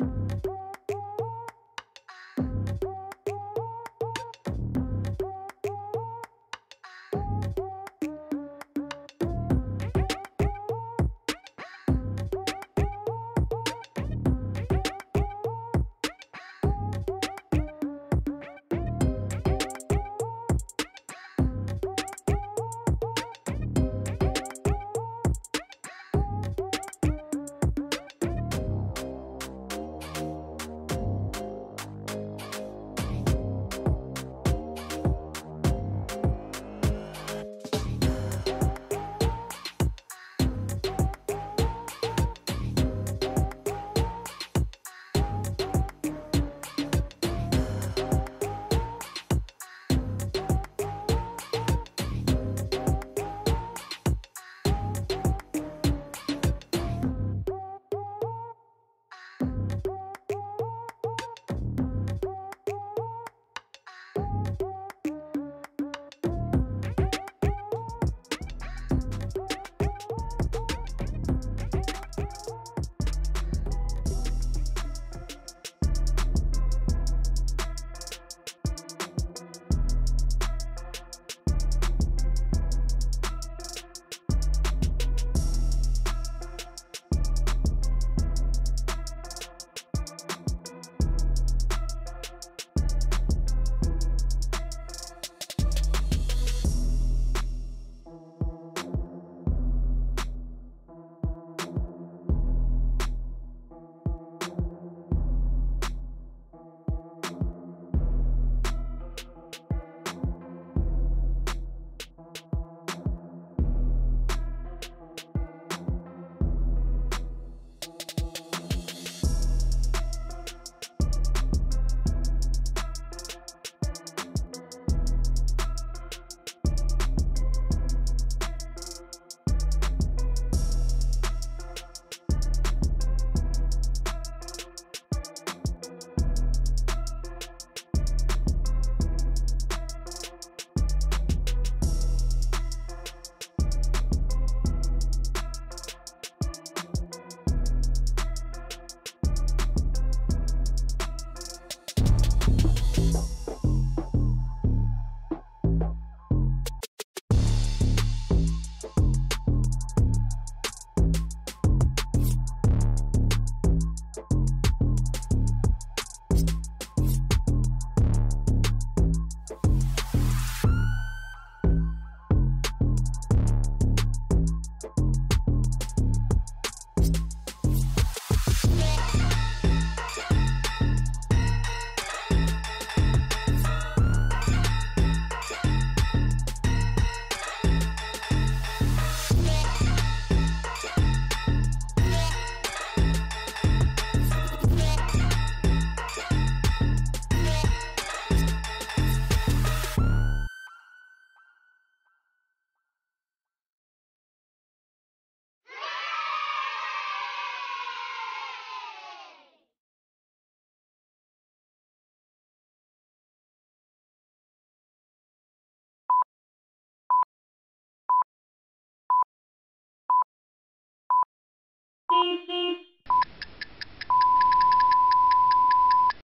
Beep, beep.